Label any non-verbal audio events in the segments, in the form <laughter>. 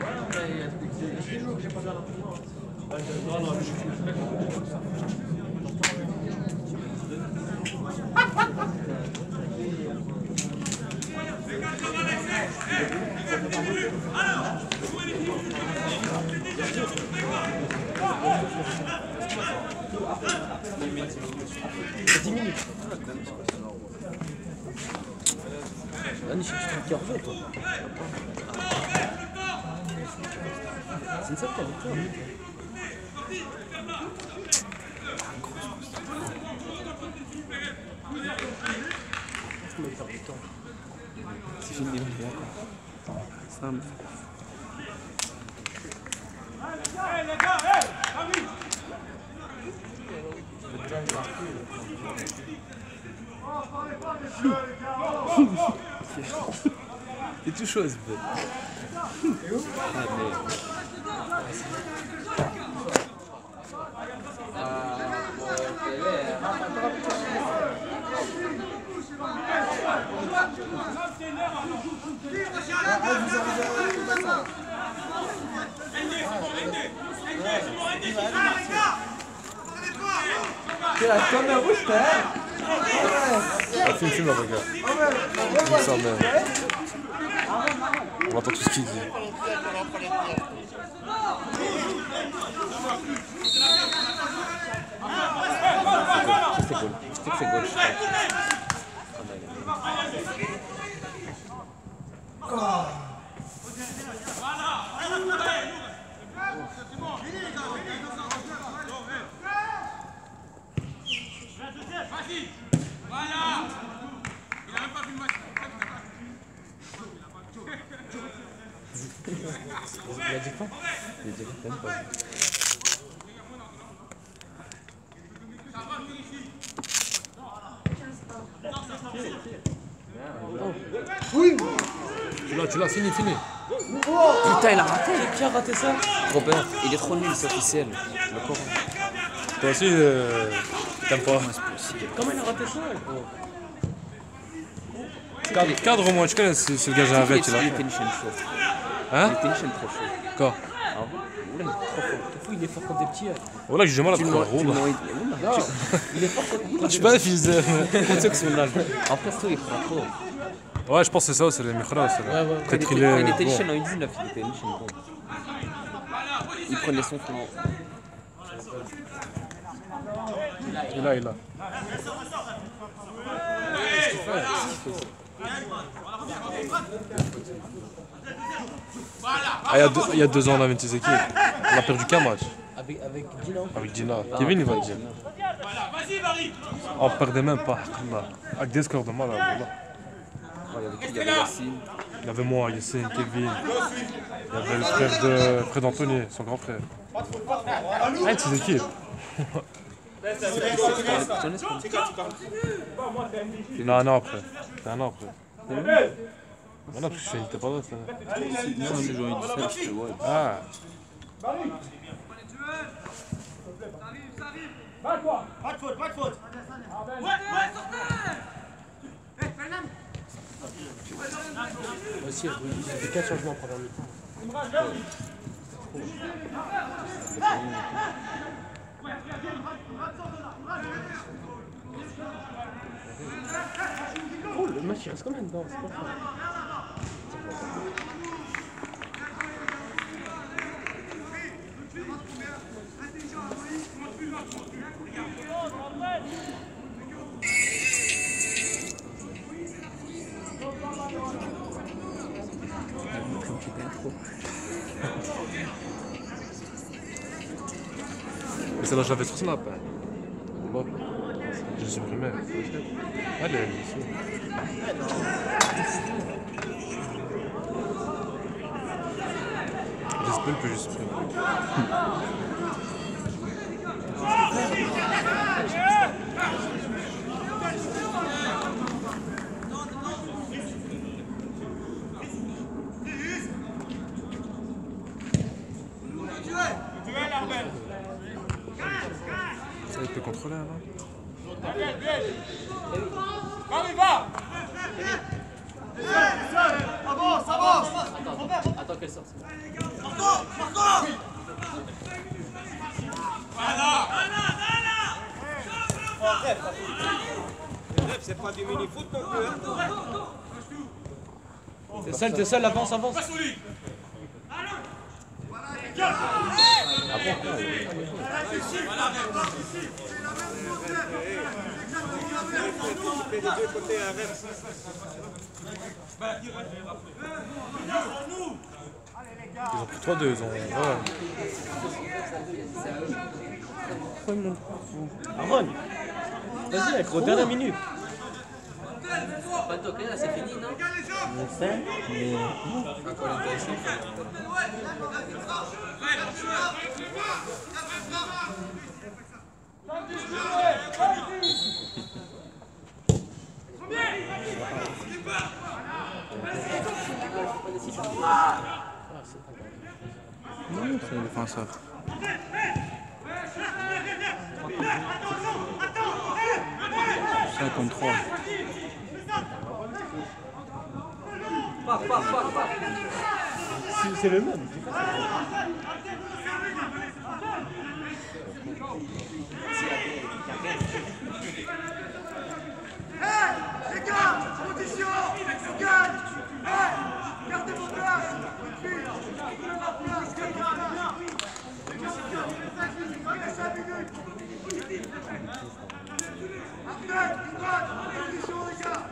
Ouais, mais il y a des que j'ai pas Non, hein. non, mais je suis Annie, je toi. C'est une seule fois, toi. C'est Hey les gars, hey, temps est parti. Oh, parlez pas les gars c'est tout chose, peu. Ah, mais... Ah, filme, filme, regarde. Ça, mais... On entend tout ce qu'il dit. Il a dit quoi Il a dit quoi pas. Tu l'as, tu l'as, fini, fini. Putain, il a raté Qui a raté ça Robert, il est trop nul, c'est officiel. Toi aussi, euh, t'aimes pas. Comment il a raté ça gros Cadre, cadre au moins, tu connais, c'est le gars Il j'arrête, tu était l'as. il était une chaîne chaud. Il Hein était une chaîne trop chaud. Quoi Ah ouais Oula, il est trop fort. T'es fou, il est fort contre des petits. hein. J'ai à le un tu le rôle. vois, il- Il est fort contre Je suis pas un fils de. qui sont là. En perso, il prend trop. Ouais, je pense que c'est ça, c'est les Mikhra, c'est Ouais, ouais. Il Peut-être il est. était une bon. chaîne en 19, il était une chaîne. Il prenait son flanc. Il est là, il est là. Ah, il y, a deux, il y a deux ans, on avait une petite équipe. On a perdu qu'un match Avec, avec Dylan avec Dina. Kevin, il va dire. On perdait même pas. Avec des scores de mal, voilà. Il y avait Yacine. Il y avait moi, Yassine, Kevin. Il y avait le frère de Fred Anthony, son grand frère. Ah, une petite Jeunesse, quoi. Non, un an après. C'est un an après. Mais non, parce que je pas là. Non, mais envie de faire, je te vois. Ah. Pas de faute, pas de faute. Aussi, il y avait 4 changements en. Oh, le match il reste combien dedans C'est celle-là, je l'avais sur Snap. Hein. Bon. Je l'ai supprimé. J'espère que je supprime. Ça, peut contrôler avant? Avance, avance. qu'elle sort. c'est bon. C'est pas du mini-foot non. Hein. Seul, t'es seul, avance, avance. Tu fais des deux côtés inverse. Ils ont pris 3-2, ils ont. Voilà. Aaron Vas-y, accro, dernière minute. Pas de toquer là, c'est fini, non? Je sais, mais non, défenseur. Contre trois. C'est- C'est le même. Les gars, position On gagne Hey Gardez vos places Gardez la place, gardez la place Restez cinq minutes Arrête, une balle, position les gars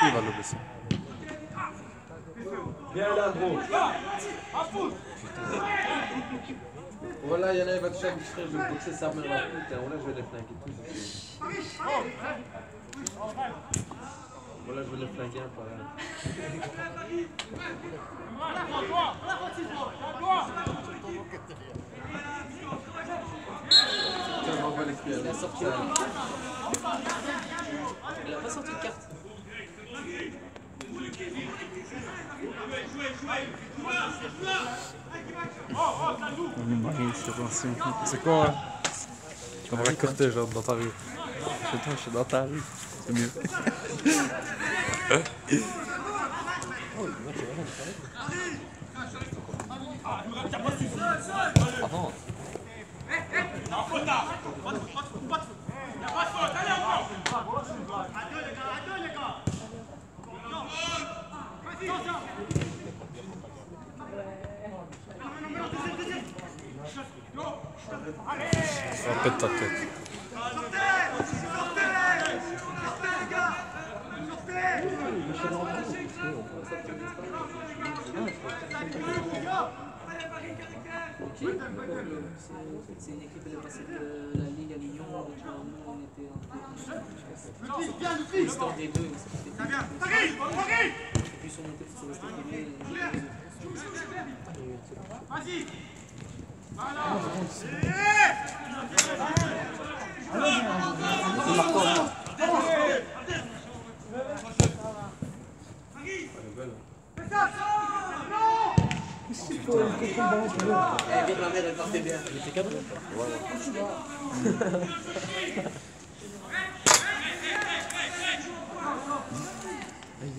Qui va le blesser Viens là, gros. Voilà, il y en a un, il va toucher à Guicheret, je vais boxer sa mère pute, voilà, je vais les flinguer tous. Voilà, je vais les flinguer un par un. On m'envoie les cuillères. Il a sorti Il a pas sorti de carte. On est mariés. C'est quoi hein? Comme un cortège hein, dans ta rue. Chez toi, je suis dans ta rue. C'est mieux. <laughs> Ça pète ta tête. C'est une équipe, de la Ligue à Lyon. On était en D2. mais c'était- Et puis ils sont montés, c'est resté premier. Eh, viens, ma mère, elle partait bien. Elle était cadrée <laughs>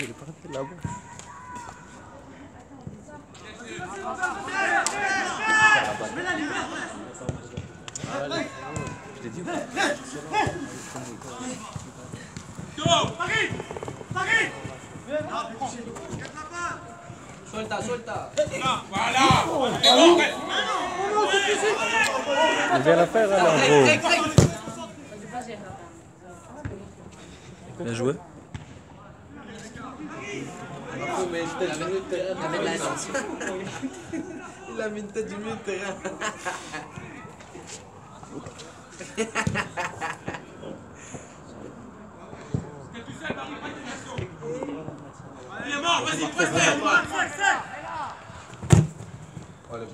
est parti là-bas. Je t'ai dit. Suelta, suelta. Il vient la faire alors, gros. Break, break. Bien joué. Oh, mais une tête du milieu de terrain. Il. Il a mis une tête du milieu de terrain. Oh, le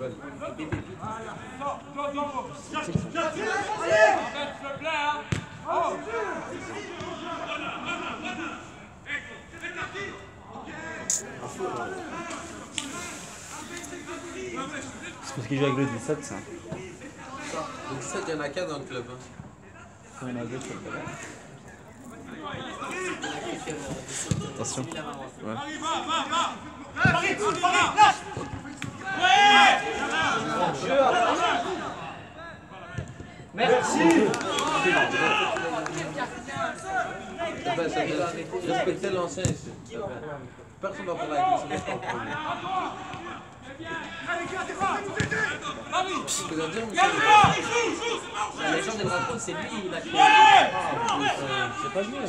parce qu'il joue avec le 17, ça. Donc 17, il y en a qu'un dans le club. Hein. Il y en a deux sur le terrain. Attention. Ouais. Dire Respectez l'ancien ici. Personne va parler avec lui, c'est pas lui. La légende des drapeaux, c'est lui, a créé. C'est pas mieux.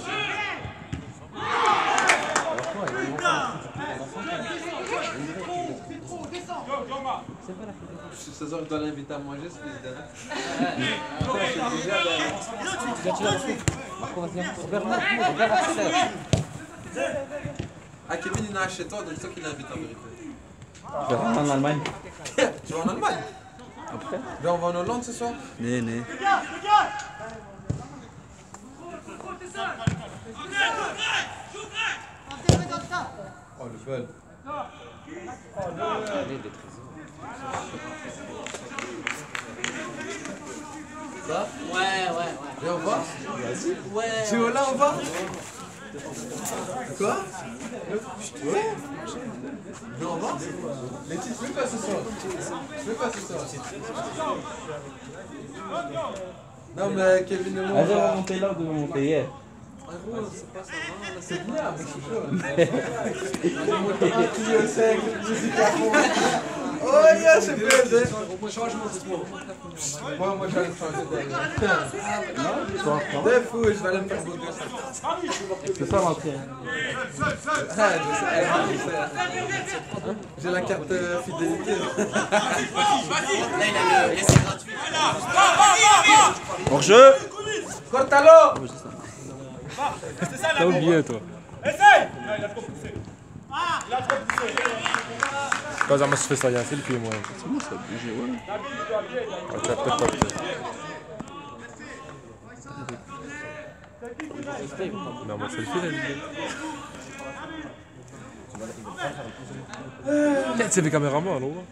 Ce soir, je dois l'inviter à manger, ce fils Ah, Kevin, il est chez toi, donc c'est toi qui l'invite en vérité. Je vais rentrer en Allemagne. <laughs> Tu vas en Allemagne Après Ben, on va en Hollande ce soir Né, né. Oh, le bol. Ça Ouais, ouais, ouais. Viens, on va Ouais. Tu es là, on va? Quoi? Ouais Viens, on va Les titres, fais pas ce soir. Fais pas ce soir. Non, mais Kevin et moi, on Allez, on va va... monter là de monter hier. En gros, c'est bien, mais je suis chaud. Un tuyau sec, musique à fond. Oh, yeah, c'est plaisir. Changement de sport. Moi, moi, j'allais me changer d'ailleurs. T'es fou, je vais aller me faire beau gosse. C'est ça l'entrée. J'ai la carte euh, fidélité. Là, il a le. Et c'est gratuit. Hors jeu Cortalo T'as oublié, toi. Quand ça m'a fait ça, il y a un selfie, moi. C'est bon, ça a bougé, ouais. Peut-être pas. Non, moi. Là, c'est les caméramans, non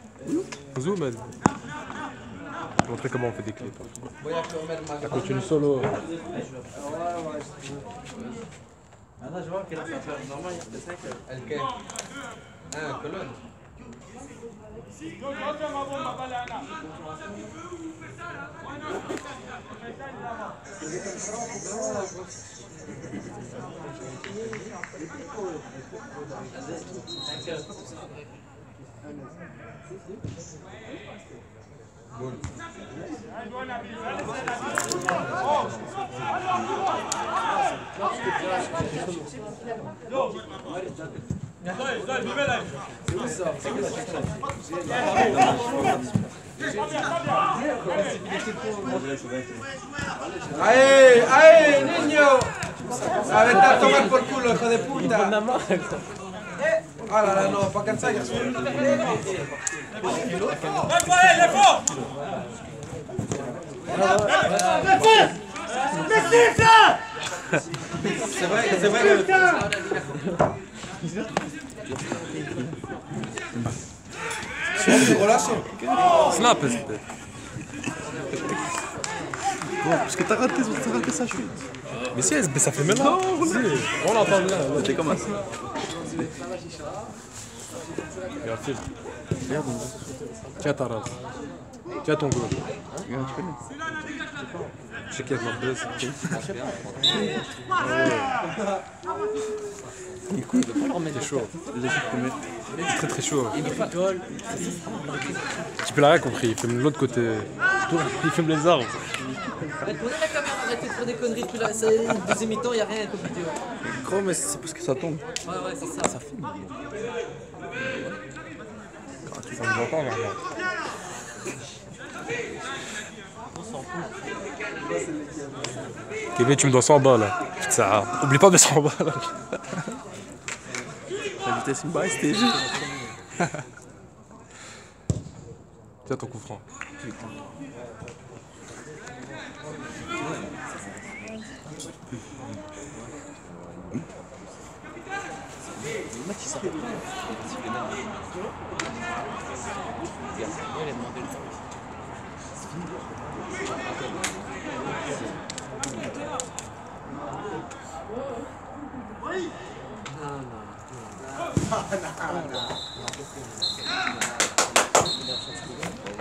Zoom, elle. Montrer comment on fait des clips. Voy a comer ma Ça continue solo. El qué? Ah, Colón. Gol. ¡Ay! ¡Ay, niño! A ver, a tomar por culo, hijo de puta. Ah, la, la, no, para cansar. C'est vrai, c'est vrai que... Snap, parce que t'as raté, t'as raté sa chute. Mais si, mais ça fait maintenant. Si, on l'entend bien. là. C'était comment ça Tiens ta race. Tiens ton tu connais. Buzz. C'est chaud. Très très chaud. Tu peux l'avoir compris, il filme de l'autre côté. Il filme les arbres. Arrête, prenez la caméra, arrêtez de faire des conneries. Plus là, c'est deuxième mi-temps, il n'y a rien comme vidéo. Gros, mais c'est parce que ça tombe. Ouais, ouais, c'est ça. ça Ça nous entend maintenant. Kevin, tu me dois 100 balles. là. Putain, oublie pas de 100 balles. La vitesse basse, c'était juste. Tiens ton coup franc. ついたんだ。No, no, no.